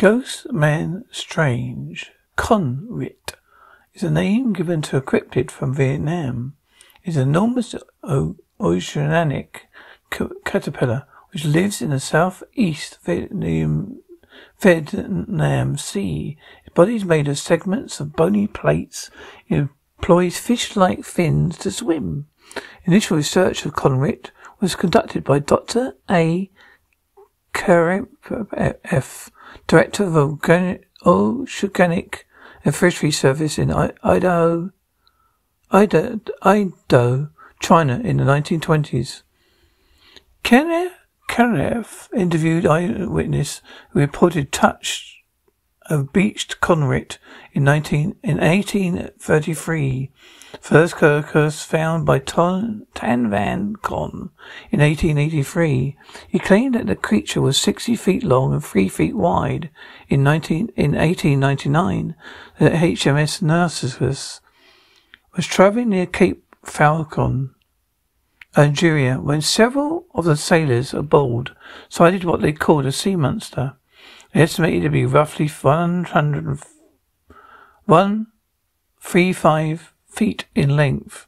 Ghost Man Strange. Conrit is a name given to a cryptid from Vietnam. It's an enormous o- oceanic caterpillar which lives in the southeast Vietnam, Vietnam Sea. Its body is made of segments of bony plates. It employs fish-like fins to swim. Initial research of Conrit was conducted by Dr. A. Kerem F., Director of Organic, Oceanic and Fishery Service in Idaho, Idaho, Idaho, China in the 1920s. Kenneth Kenneth interviewed eyewitness who reported touch of beached conrit in 19, in 1833. First carcass found by Ton, Tran Van Con in 1883. He claimed that the creature was 60 feet long and 3 feet wide. In, 19, in 1899, the HMS Narcissus was traveling near Cape Falcon, Algeria, when several of the sailors aboard sighted what they called a sea monster. Estimated to be roughly 100, 135 feet in length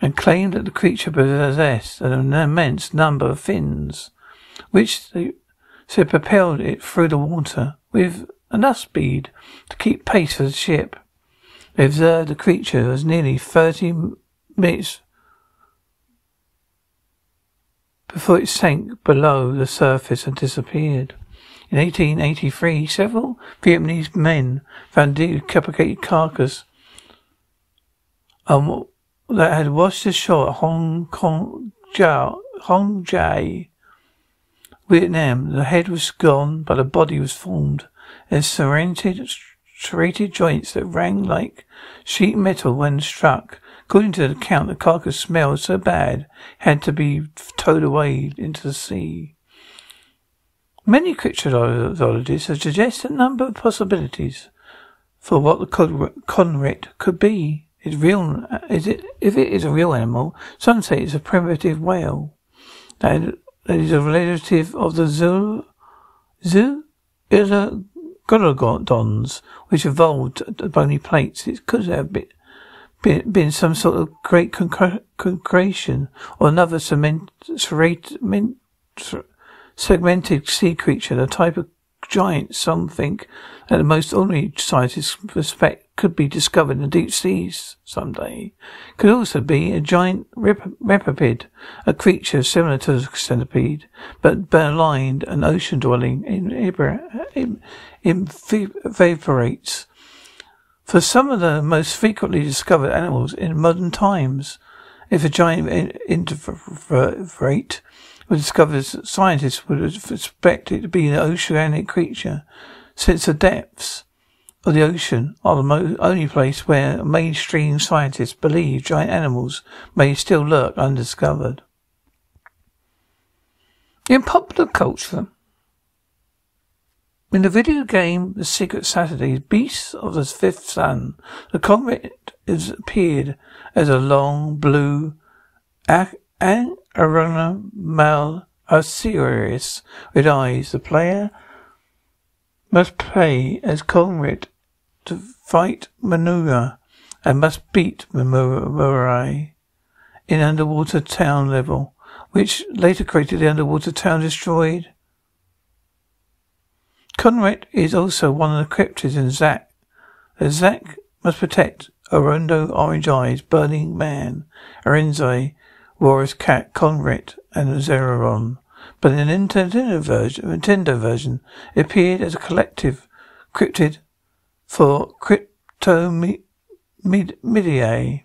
and claimed that the creature possessed an immense number of fins, which they said propelled it through the water with enough speed to keep pace with the ship. They observed the creature was nearly 30 minutes before it sank below the surface and disappeared. In 1883, several Vietnamese men found a decapitated carcass um, that had washed ashore at Hong Kong, Jiao, Hong Jai, Vietnam. The head was gone, but the body was formed as serrated, serrated joints that rang like sheet metal when struck. According to the account, the carcass smelled so bad, it had to be towed away into the sea. Many cryptozoologists have suggested a number of possibilities for what the conrit could be. Is real? Is it? If it is a real animal, some say it's a primitive whale. That, is a relative of the zoo, zoo, Golodons, which evolved bony plates. It could have been, been, been some sort of great concretion or another cement, segmented sea creature, the type of giant some think that the most ordinary scientists suspect could be discovered in the deep seas someday. Could also be a giant remipede, a creature similar to a centipede, but blind and ocean dwelling, in evaporates. For some of the most frequently discovered animals in modern times, if a giant invertebrate was discovered, scientists would expect it to be an oceanic creature, since the depths of the ocean are the mo- only place where mainstream scientists believe giant animals may still lurk undiscovered. In popular culture, in the video game The Secret Saturday, Beasts of the Fifth Sun, the comet is appeared as a long blue Aruna Mal Osiris with eyes. The player must play as Conrit to fight Manura and must beat Mamurai in underwater town level, which later created the underwater town destroyed. Conrit is also one of the cryptids in Zack. Zack must protect Orondo Orange Eyes, Burning Man, Arenzai, Walrus Cat, Conrit, and Zeron. But in the Nintendo version, Nintendo version, it appeared as a collective cryptid for Cryptomidea.